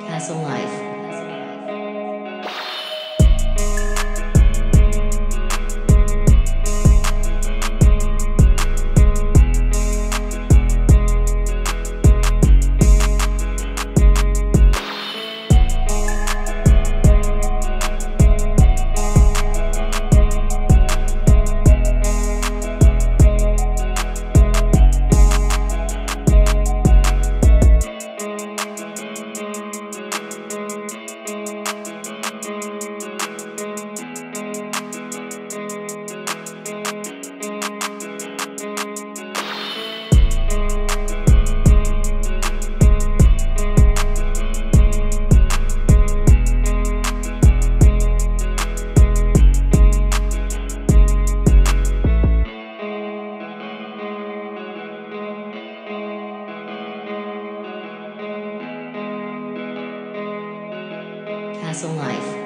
Castle Life. has a life.